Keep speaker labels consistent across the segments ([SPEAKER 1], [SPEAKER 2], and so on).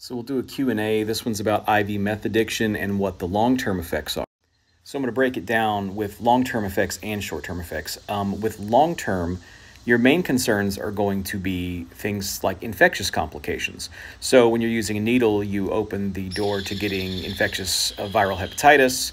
[SPEAKER 1] So we'll do a Q&A. This one's about IV meth addiction and what the long-term effects are. So I'm going to break it down with long-term effects and short-term effects. Um, with long-term, your main concerns are going to be things like infectious complications. So when you're using a needle, you open the door to getting infectious uh, viral hepatitis,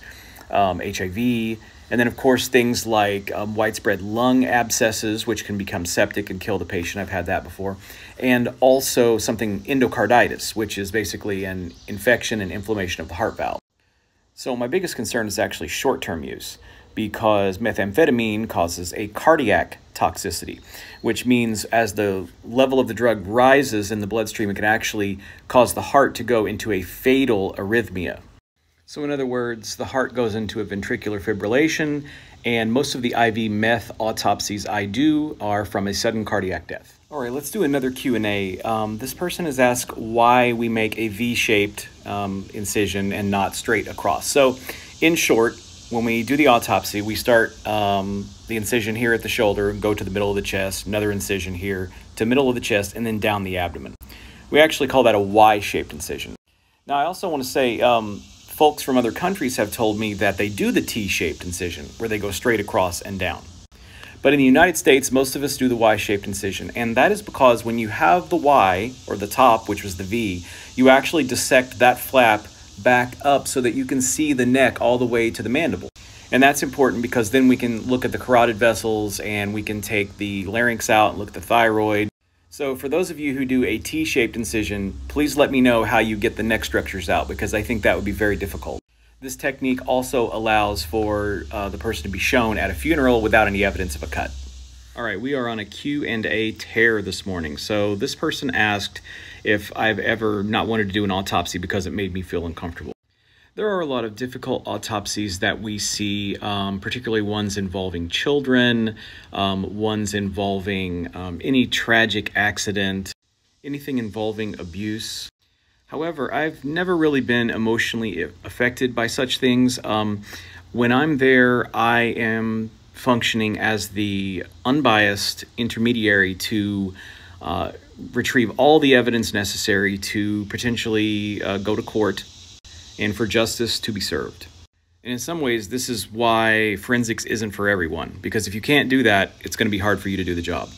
[SPEAKER 1] um, HIV, and then, of course, things like um, widespread lung abscesses, which can become septic and kill the patient. I've had that before. And also something endocarditis, which is basically an infection and inflammation of the heart valve. So, my biggest concern is actually short term use because methamphetamine causes a cardiac toxicity, which means as the level of the drug rises in the bloodstream, it can actually cause the heart to go into a fatal arrhythmia. So, in other words, the heart goes into a ventricular fibrillation, and most of the IV meth autopsies I do are from a sudden cardiac death. All right, let's do another Q&A. Um, this person has asked why we make a V-shaped um, incision and not straight across. So, in short, when we do the autopsy, we start um, the incision here at the shoulder, go to the middle of the chest, another incision here to middle of the chest, and then down the abdomen. We actually call that a Y-shaped incision. Now, I also want to say um, folks from other countries have told me that they do the T-shaped incision, where they go straight across and down. But in the United States, most of us do the Y-shaped incision, and that is because when you have the Y, or the top, which was the V, you actually dissect that flap back up so that you can see the neck all the way to the mandible. And that's important because then we can look at the carotid vessels and we can take the larynx out and look at the thyroid so for those of you who do a T-shaped incision, please let me know how you get the neck structures out because I think that would be very difficult. This technique also allows for uh, the person to be shown at a funeral without any evidence of a cut. All right, we are on a Q&A tear this morning. So this person asked if I've ever not wanted to do an autopsy because it made me feel uncomfortable. There are a lot of difficult autopsies that we see, um, particularly ones involving children, um, ones involving um, any tragic accident, anything involving abuse. However, I've never really been emotionally affected by such things. Um, when I'm there, I am functioning as the unbiased intermediary to uh, retrieve all the evidence necessary to potentially uh, go to court and for justice to be served. And in some ways, this is why forensics isn't for everyone, because if you can't do that, it's going to be hard for you to do the job.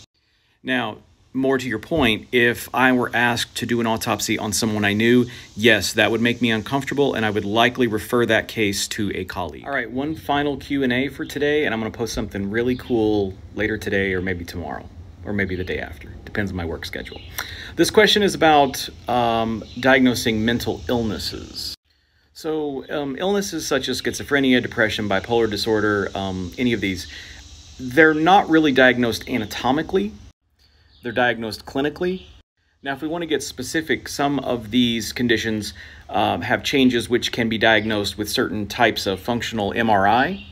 [SPEAKER 1] Now, more to your point, if I were asked to do an autopsy on someone I knew, yes, that would make me uncomfortable, and I would likely refer that case to a colleague. All right, one final Q&A for today, and I'm going to post something really cool later today or maybe tomorrow, or maybe the day after. Depends on my work schedule. This question is about um, diagnosing mental illnesses. So, um, illnesses such as schizophrenia, depression, bipolar disorder, um, any of these, they're not really diagnosed anatomically, they're diagnosed clinically. Now, if we want to get specific, some of these conditions um, have changes which can be diagnosed with certain types of functional MRI.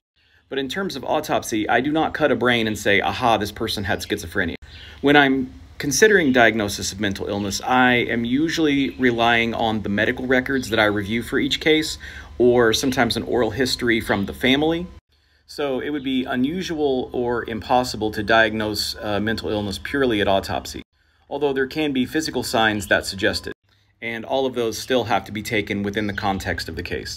[SPEAKER 1] But in terms of autopsy, I do not cut a brain and say, aha, this person had schizophrenia. When I'm considering diagnosis of mental illness, I am usually relying on the medical records that I review for each case, or sometimes an oral history from the family. So it would be unusual or impossible to diagnose uh, mental illness purely at autopsy, although there can be physical signs that suggest it, and all of those still have to be taken within the context of the case.